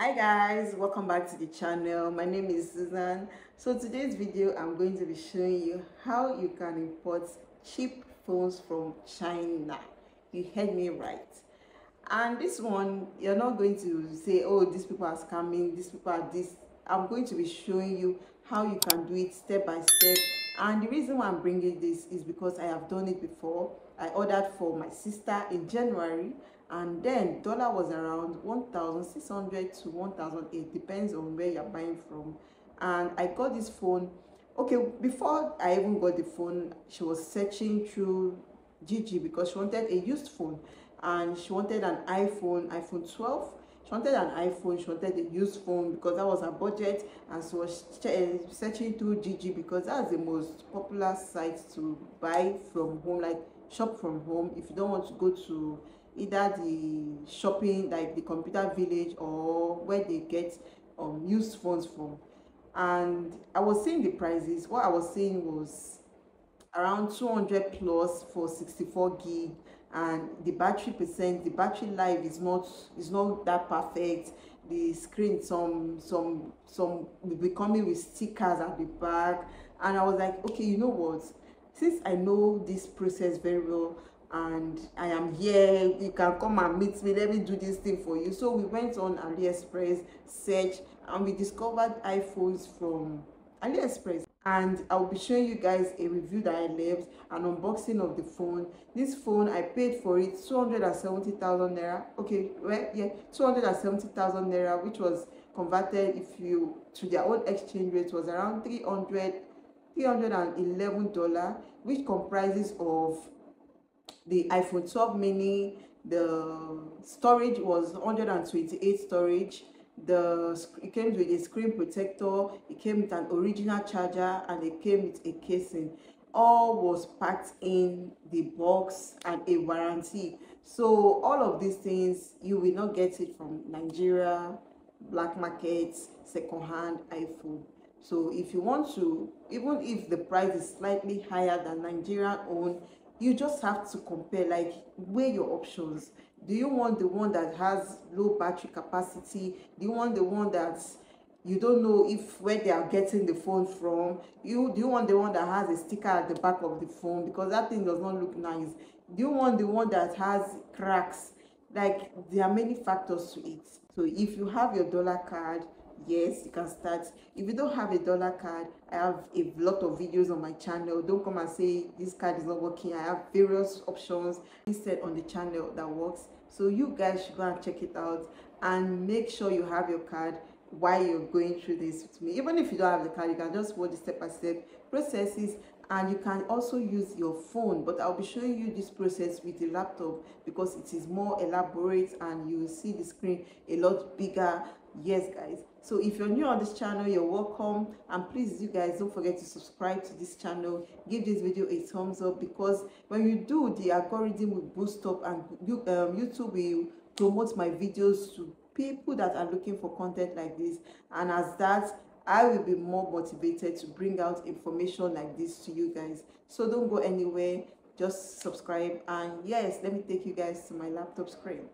hi guys welcome back to the channel. My name is susan. So today's video i'm going to be showing you how you can import cheap phones from china. You heard me right. And this one you're not going to say oh these people are scamming these people are this. I'm going to be showing you how you can do it step by step. And the reason why i'm bringing this is because i have done it before. I ordered for my sister in january and then dollar was around 1600 to 1008 depends on where you're buying from. And i got this phone. Okay before i even got the phone she was searching through Jiji because she wanted a used phone. And she wanted an iphone iphone 12 she wanted an iphone she wanted a used phone because that was her budget. And so was eh, searching through Jiji because that's the most popular site to buy from home like shop from home. If you don't want to go to either the shopping like the computer village or where they get um used phones from. And i was seeing the prices. What i was seeing was around 200 plus for 64 gig. And the battery percent the battery life is not is not that perfect. The screen some some some will be coming with stickers at the back. And i was like okay you know what? Since i know this process very well and i am here. You can come and meet me. Let me do this thing for you. So we went on aliexpress search and we discovered iphones from aliexpress. And i'll be showing you guys a review that i left an unboxing of the phone. This phone i paid for it 270,000 naira. Okay well yeah 270,000 naira which was converted if you to their own exchange rate was around 300 311 dollar which comprises of the iphone 12 mini the storage was 128 storage. The it came with a screen protector it came with an original charger and it came with a casing. All was packed in the box and a warranty. So all of these things you will not get it from nigeria black markets second-hand iphone. So if you want to even if the price is slightly higher than nigerian own you just have to compare like weigh your options. Do you want the one that has low battery capacity? Do you want the one that you don't know if where they are getting the phone from? You do you want the one that has a sticker at the back of the phone? Because that thing does not look nice. Do you want the one that has cracks? Like there are many factors to it. So if you have your dollar card yes you can start. If you don't have a dollar card i have a lot of videos on my channel. Don't come and say this card is not working. I have various options listed on the channel that works. So you guys should go and check it out and make sure you have your card while you're going through this with me. Even if you don't have the card you can just watch the step-by-step processes and you can also use your phone. But i'll be showing you this process with the laptop because it is more elaborate and you see the screen a lot bigger yes guys. So if you're new on this channel you're welcome. And please you guys don't forget to subscribe to this channel. Give this video a thumbs up because when you do the algorithm will boost up and you, um, youtube will promote my videos to people that are looking for content like this. And as that i will be more motivated to bring out information like this to you guys. So don't go anywhere. Just subscribe. And yes let me take you guys to my laptop screen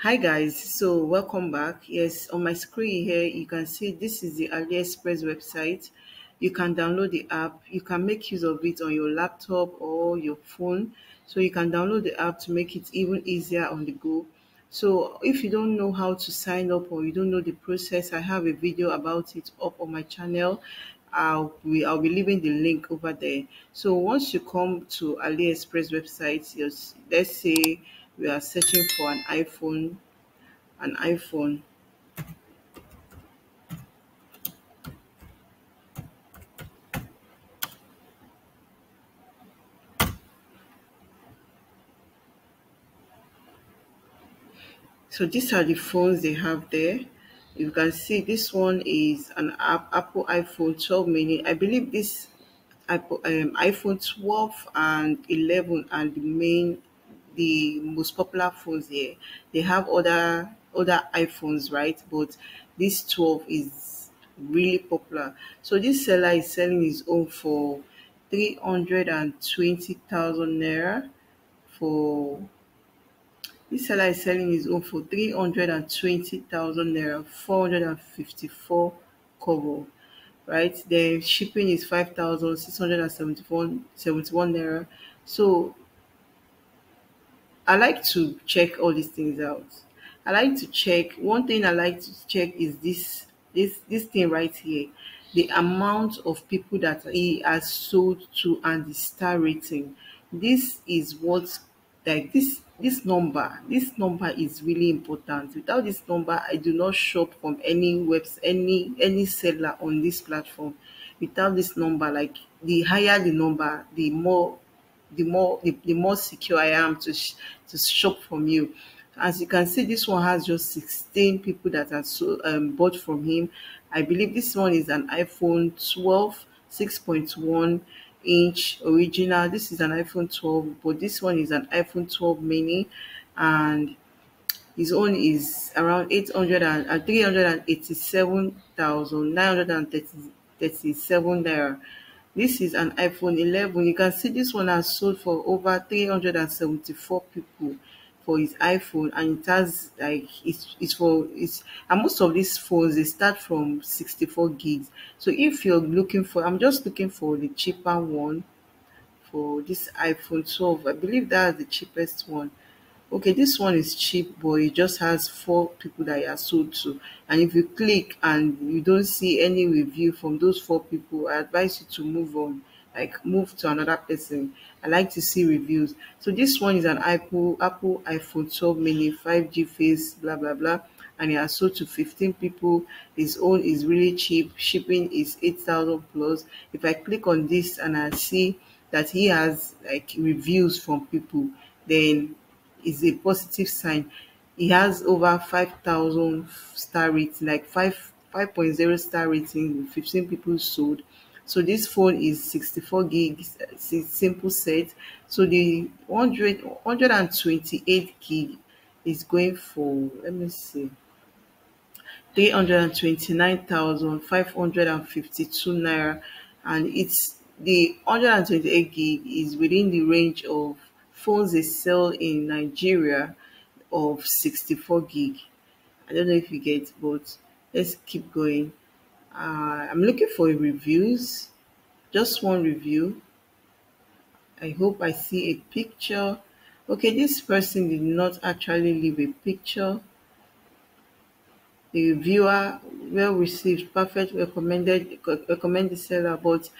hi guys. So welcome back. Yes on my screen here you can see this is the aliexpress website. You can download the app. You can make use of it on your laptop or your phone. So you can download the app to make it even easier on the go. So if you don't know how to sign up or you don't know the process i have a video about it up on my channel. I'll be, I'll be leaving the link over there. So once you come to AliExpress website, let's say we are searching for an iPhone, an iPhone. So these are the phones they have there. You can see this one is an Apple iPhone 12 mini. I believe this Apple, um, iPhone 12 and 11 are the main the most popular phones here. They have other other iPhones, right? But this 12 is really popular. So this seller is selling his own for 320,000 naira for This seller is selling his own for 320,000 naira, 454 kobo, right? The shipping is 5,671 naira. So I like to check all these things out. I like to check one thing I like to check is this this this thing right here. The amount of people that he has sold to and the star rating. This is what like this this number this number is really important without this number i do not shop from any webs any any seller on this platform without this number like the higher the number the more the more the, the more secure I am to sh- to shop from you. As you can see, this one has just 16 people that are so um, bought from him. I believe this one is an iPhone 12 6.1 inch original. This is an iPhone 12, but this one is an iPhone 12 mini, and his own is around 800 and uh, 387,937 naira. This is an iPhone 11. You can see this one has sold for over 374 people for his iPhone and it has like it's it's for it's and most of these phones they start from 64 gigs. So if you're looking for I'm just looking for the cheaper one for this iPhone 12. I believe that's the cheapest one. Okay, this one is cheap, but it just has four people that you are sold to. And if you click and you don't see any review from those four people, I advise you to move on, like move to another person. I like to see reviews. So this one is an Apple Apple iPhone 12 mini 5G face, blah blah blah. And it has sold to 15 people. His own is really cheap. Shipping is 8,000 plus. If I click on this and I see that he has like reviews from people, then is a positive sign. He has over 5,000 star rating, like 5 5.0 star rating, 15 people sold. So this phone is 64 gigs, simple set. So the 100, 128 gig is going for, let me see, 329,552 naira. And it's the 128 gig is within the range of phones they sell in Nigeria of 64 gig. I don't know if you get, but let's keep going. Uh, I'm looking for reviews, just one review. I hope I see a picture. Okay, this person did not actually leave a picture. The reviewer well received, perfect, recommended, recommend the seller, but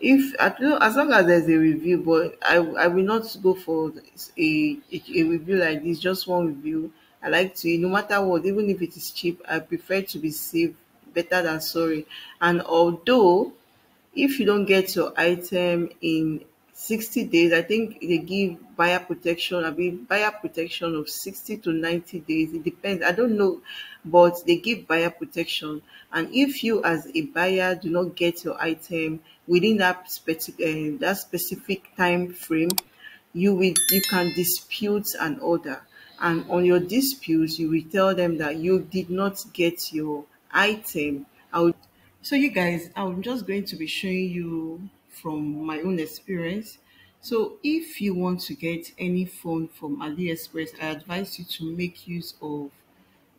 if at as long as there's a review, but I I will not go for a, a a review like this, just one review. I like to no matter what, even if it is cheap, I prefer to be safe better than sorry. And although if you don't get your item in 60 days, I think they give buyer protection, I mean buyer protection of 60 to 90 days. It depends. I don't know, but they give buyer protection. And if you as a buyer do not get your item within that specific uh, that specific time frame, you will you can dispute an order. And on your dispute, you will tell them that you did not get your item. I will so you guys, I'm just going to be showing you from my own experience. So if you want to get any phone from AliExpress, I advise you to make use of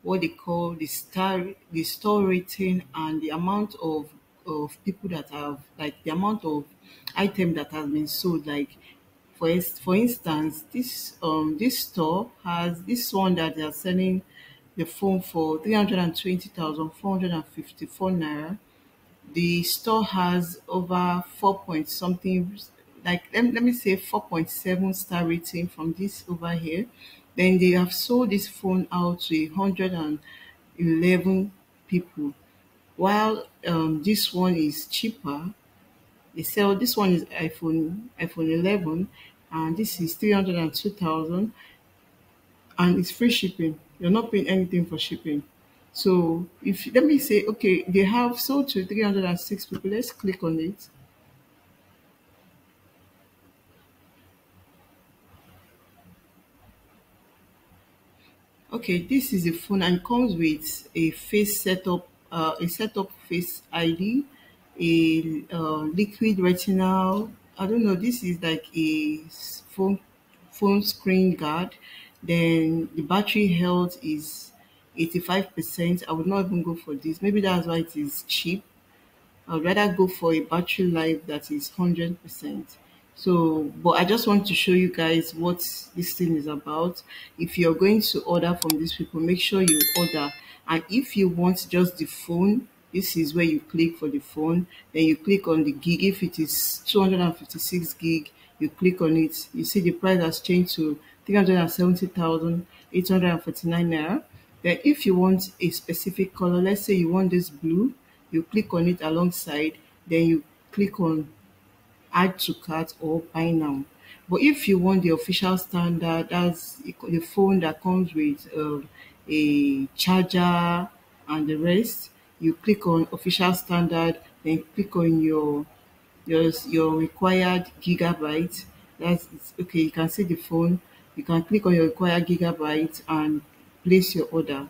what they call the star the store rating and the amount of of people that have like the amount of item that has been sold like for for instance this um this store has this one that they are selling the phone for 320,454 naira the store has over 4 point something, like let, let me say 4.7 star rating from this over here. Then they have sold this phone out to 111 people. While um, this one is cheaper, they sell this one is iPhone iPhone 11 and this is 302,000 and it's free shipping. You're not paying anything for shipping. So if let me say, okay, they have sold to 306 people. Let's click on it. Okay, this is a phone and comes with a face setup, uh, a setup face ID, a uh, liquid retinal. I don't know. This is like a phone phone screen guard. then the battery health is 85%. I would not even go for this. Maybe that's why it is cheap. I'd rather go for a battery life that is 100%. So, but I just want to show you guys what this thing is about. If you're going to order from these people, make sure you order. And if you want just the phone, this is where you click for the phone. Then you click on the gig. If it is 256 gig, you click on it. You see the price has changed to 370,849 naira. Then if you want a specific color, let's say you want this blue, you click on it alongside, then you click on add to cart or buy now. But if you want the official standard, that's the phone that comes with um, a charger and the rest, you click on official standard, then click on your your your required gigabyte. That's okay. You can see the phone. You can click on your required gigabyte and place your order.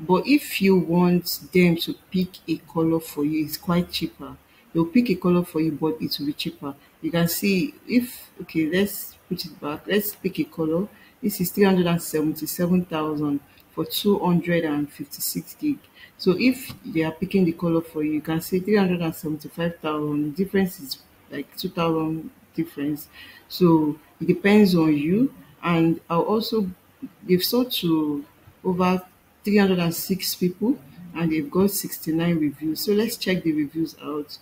But if you want them to pick a color for you, it's quite cheaper. They'll pick a color for you, but it will be cheaper. You can see if okay, let's put it back. Let's pick a color. This is 377,000 for 256 gig. So if they are picking the color for you, you can see 375,000. The difference is like 2,000 difference. So it depends on you. And I'll also, they've sold to over 306 people and they've got 69 reviews. So let's check the reviews out.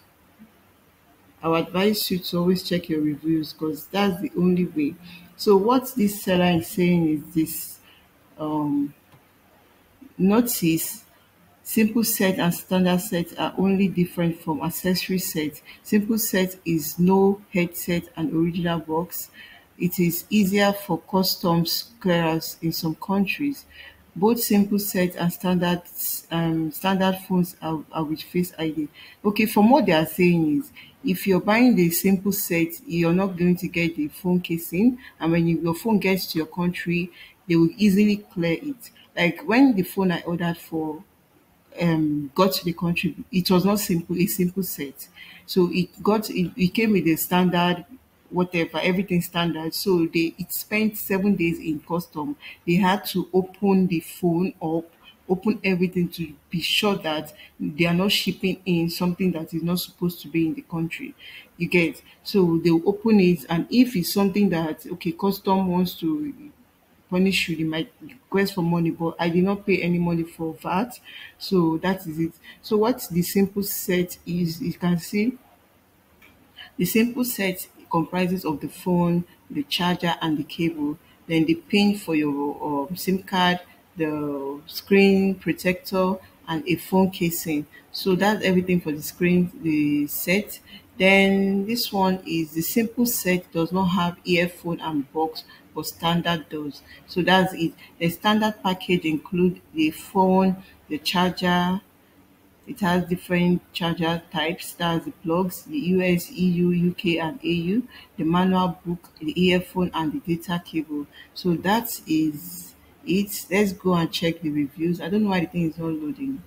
I would advise you to always check your reviews because that's the only way. So what this seller is saying is this um notice simple set and standard set are only different from accessory set. Simple set is no headset and original box. It is easier for customs clearance in some countries. Both simple set and standard um standard phones are, are with Face ID. Okay, from what they are saying is if you're buying the simple set, you're not going to get the phone casing, and when you, your phone gets to your country, they will easily clear it. Like when the phone I ordered for um got to the country, it was not simple, a simple set. So it got it, it came with a standard whatever, everything standard. So they it spent seven days in custom. They had to open the phone up, open everything to be sure that they are not shipping in something that is not supposed to be in the country. You get so they'll open it and if it's something that okay, custom wants to punish you, they might request for money, but I did not pay any money for that. So that is it. So what the simple set is, you can see the simple set comprises of the phone, the charger and the cable, then the pin for your um, SIM card, the screen protector and a phone casing. So that's everything for the screen, the set. Then this one is the simple set does not have earphone and box but standard does. So that's it. The standard package include the phone, the charger, it has different charger types, that's the plugs, the US, EU, UK and AU, the manual book, the earphone and the data cable. So that is it. Let's go and check the reviews. I don't know why the thing is not loading.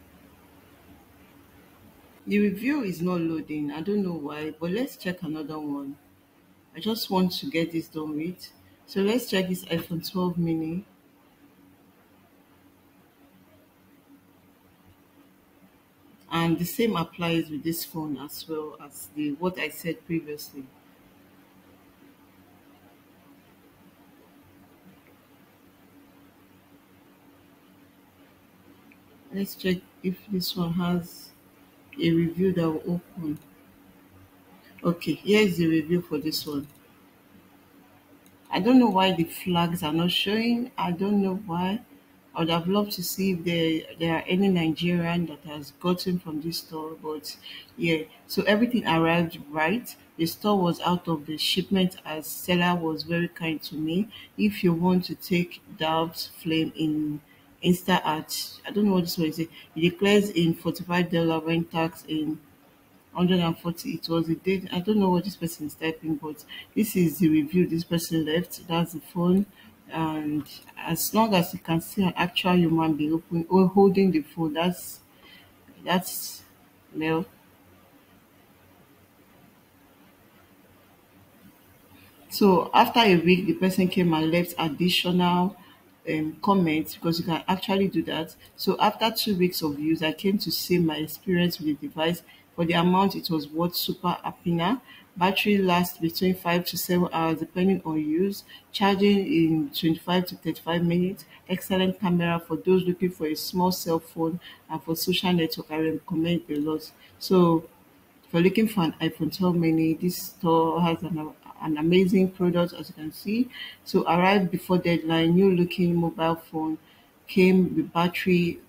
The review is not loading. I don't know why, but let's check another one. I just want to get this done with. So let's check this iPhone 12 mini. And the same applies with this phone as well as the what I said previously. Let's check if this one has a review that will open. Okay, here's the review for this one. I don't know why the flags are not showing. I don't know why. I would have loved to see if there there are any Nigerian that has gotten from this store, but yeah. So everything arrived right. The store was out of the shipment as seller was very kind to me. If you want to take Doubt's flame in Insta Art, I don't know what this one is. It declares in forty-five dollar when tax in 140 it was a date i don't know what this person is typing but this is the review this person left that's the phone and as long as you can see an actual human being open or holding the phone that's that's well so after a week the person came and left additional um, comment because you can actually do that. So after two weeks of use, I came to see my experience with the device. For the amount, it was worth super happy Battery lasts between 5 to 7 hours depending on use. Charging in 25 to 35 minutes. Excellent camera for those looking for a small cell phone and for social network. I recommend a lot. So if you're looking for an iPhone 12 mini, this store has an, an amazing product as you can see. So arrived before deadline, new looking mobile phone came with battery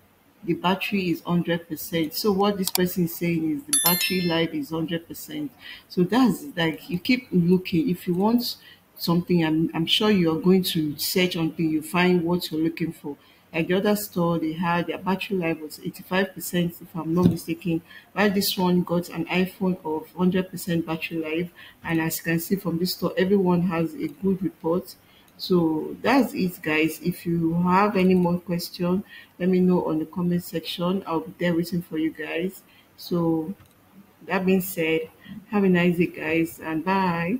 the battery is 100%. So what this person is saying is the battery life is 100%. So that's like you keep looking. If you want something, I'm, I'm sure you're going to search until you find what you're looking for. Like the other store, they had their battery life was 85%, if I'm not mistaken. While this one got an iPhone of 100% battery life. And as you can see from this store, everyone has a good report. So that's it, guys. If you have any more question, let me know on the comment section. I'll be there waiting for you guys. So that being said, have a nice day, guys, and bye.